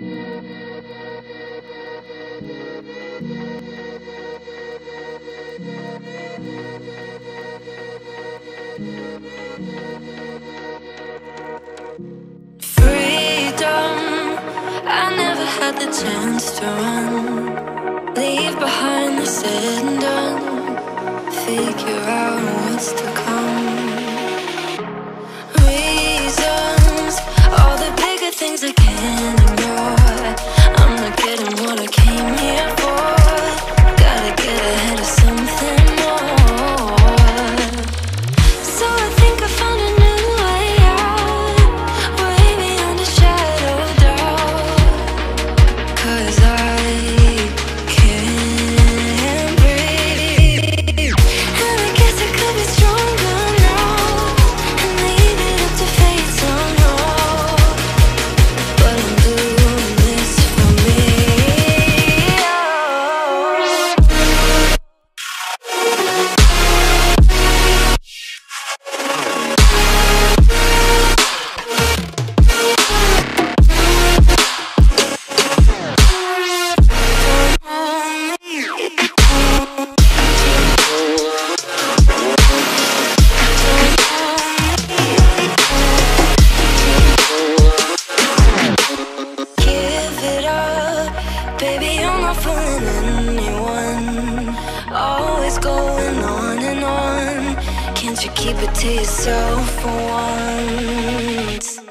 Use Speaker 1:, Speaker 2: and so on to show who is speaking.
Speaker 1: i never had the chance to run. Leave behind the said and done Figure out what's to come. keep it to yourself for once.